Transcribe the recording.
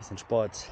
bisschen Sport.